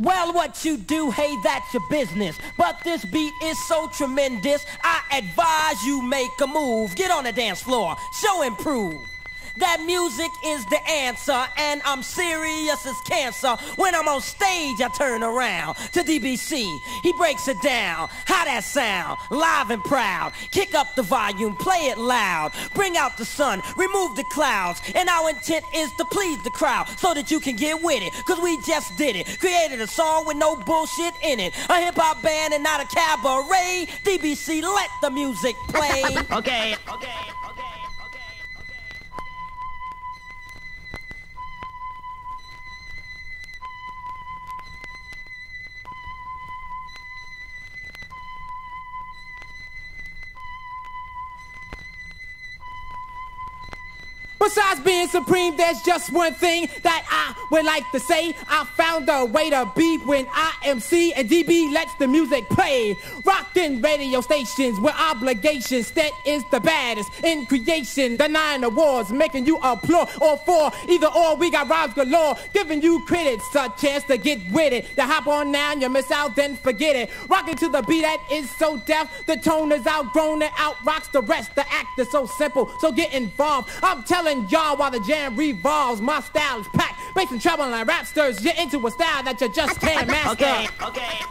Well, what you do, hey, that's your business. But this beat is so tremendous, I advise you make a move. Get on the dance floor, show and prove. That music is the answer, and I'm serious as cancer. When I'm on stage, I turn around to DBC. He breaks it down. How that sound? Live and proud. Kick up the volume, play it loud. Bring out the sun, remove the clouds. And our intent is to please the crowd so that you can get with it. Cause we just did it. Created a song with no bullshit in it. A hip hop band and not a cabaret. DBC, let the music play. okay, okay. Besides being supreme, there's just one thing that I would like to say. I found a way to be when IMC and DB lets the music play. Rockin' radio stations with obligations. That is the baddest in creation. The nine awards making you applaud. Or four, either or, we got rhymes galore. Giving you credits, a chance to get with it. To hop on now, you miss out, then forget it. Rockin' to the beat that is so def. The tone is outgrown and out rocks the rest. The act is so simple, so get involved. I'm telling telling y'all while the jam revolves. My style is packed, making trouble and rap stirs you into a style that you just can't master. Okay, okay.